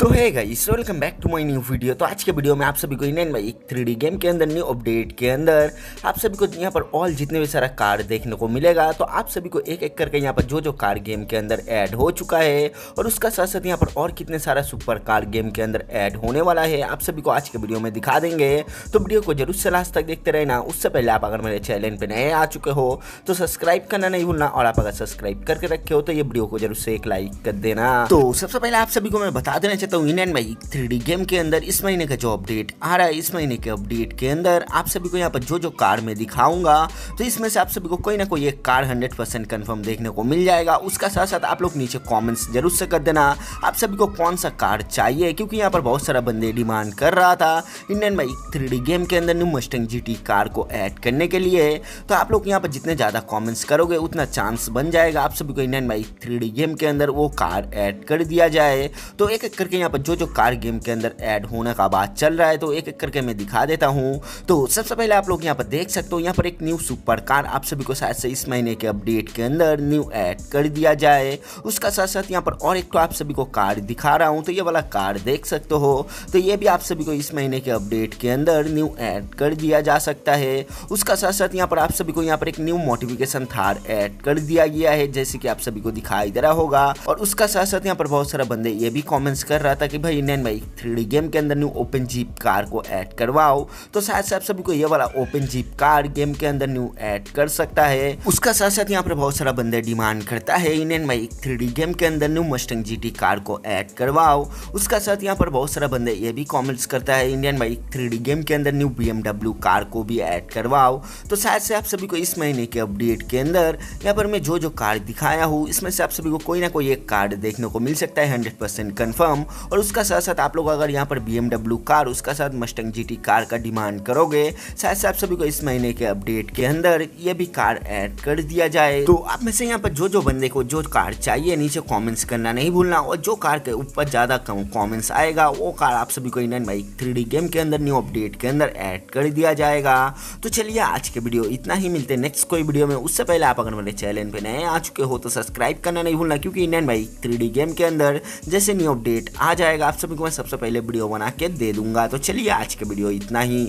तो है guys welcome back to my new video तो आज के वीडियो में आप सभी को भाई एक थ्री गेम के अंदर न्यू अपडेट के अंदर, आप सभी को यहाँ पर ऑल जितने भी सारा कार देखने को मिलेगा तो आप सभी को एक एक करके यहाँ पर जो जो कार गेम के अंदर ऐड हो चुका है, और उसका साथ साथ यहाँ पर और कितने सारा सुपर कार गेम के अंदर ऐड होने वाला है, आप सभी को आज के वीडियो में दिखा देंगे। तो वीडियो को ज़रूर से लास्ट तक देखते रहना। उससे पहले आप अगर मेरे चैनल पर नए आ चुके हो तो सब्सक्राइब करना नहीं भूलना, और आप अगर सब्सक्राइब करके रखे हो तो ये वीडियो को ज़रूर से एक लाइक कर देना। तो सबसे पहले आप सभी को मैं बता देना चाहता हूँ इन भाई थ्री गेम के अंदर इस महीने का जो अपडेट आ रहा है, इस महीने के अपडेट के अंदर आप सभी को यहाँ पर जो जो कार में दिखाऊँगा तो इसमें से आप सभी को कोई ना कोई एक कार हंड्रेड परसेंट कन्फर्म देखने को मिल जाएगा। उसका साथ साथ आप लोग नीचे कॉमेंट्स ज़रूर से कर देना, आप सभी को कौन सा कार चाहिए, क्योंकि यहाँ पर बहुत सारा बंदे डिमांड कर रहा था। इंडियन बाइक थ्री गेम के अंदर न्यू मस्टंग जी कार को ऐड करने के लिए तो आप लोग यहाँ पर जितने ज़्यादा कॉमेंट्स करोगे, उतना चांस बन जाएगा। आप सभी को इंडियन बाइक थ्री गेम के अंदर वो कार ऐड कर दिया जाए। तो एक एक करके यहाँ पर जो जो कार गेम के अंदर ऐड होने का बात चल रहा है तो एक एक करके मैं दिखा देता हूँ। तो सबसे पहले आप लोग यहाँ पर देख सकते हो, यहाँ पर एक न्यू सुपर कार आप सभी को शायद से इस महीने के अपडेट के अंदर न्यू ऐड कर दिया जाए। उसका साथ साथ यहाँ पर और एक तो आप सभी को कार दिखा रहा हूँ तो ये वाला कार देख सकते हो। तो ये भी आप सभी को इस महीने के अपडेट के अंदर न्यू ऐड कर दिया जा सकता है। उसका साथ साथ यहाँ पर आप सभी को यहाँ पर एक न्यू मोटिफिकेशन थार ऐड कर दिया गया है, जैसे कि आप सभी को दिखाई दे रहा होगा। और उसका साथ साथ यहाँ पर बहुत सारा बंदे ये भी कमेंट्स कर रहा था कि भाई इंडियन भाई थ्री गेम के अंदर न्यू ओपन जीप कार को ऐड करवाओ तो शायद से आप सभी को ये वाला ओपन जीप कार गेम के अंदर न्यू ऐड कर सकता है। उसका साथ साथ यहाँ पर बहुत सारा बंदे डिमांड करता है, इंडियन बाइक थ्री गेम के अंदर न्यू मस्टंग जी कार को ऐड करवाओ। उसका साथ यहाँ पर बहुत सारा बंदे ये भी कॉमेंट्स करता है, इंडियन बाइक थ्री गेम के अंदर न्यू बी कार को भी ऐड करवाओ। तो शायद से आप सभी को इस महीने के अपडेट के अंदर यहाँ पर मैं जो जो कार दिखाया हूँ, इसमें से आप सभी को कोई ना कोई एक कार्ड देखने को मिल सकता है हंड्रेड परसेंट कन्फर्म और उसका साथ साथ आप लोग अगर यहाँ पर BMW कार, उसका साथ मस्टंग जी कार का डिमांड करोगे शायद से आप सभी को इस महीने के अपडेट के अंदर ये भी कार ऐड कर दिया जाए। तो आप में से यहाँ पर जो जो बंदे को जो कार चाहिए, नीचे कमेंट्स करना नहीं भूलना और जो कार के ऊपर ज़्यादा कमेंट्स आएगा, वो कार आप सभी को इंडियन बाइक थ्री गेम के अंदर न्यू अपडेट के अंदर ऐड कर दिया जाएगा। तो चलिए आज के वीडियो इतना ही, मिलते नेक्स्ट कोई वीडियो में। उससे पहले आप अगर मेरे चैनल पे नए आ चुके हो तो सब्सक्राइब करना नहीं भूलना, क्योंकि इंडियन बाइक थ्री गेम के अंदर जैसे न्यू अपडेट आ जाएगा आप सभी को मैं सबसे पहले वीडियो बना के दे दूँगा। तो चलिए आज के वीडियो इतना ही।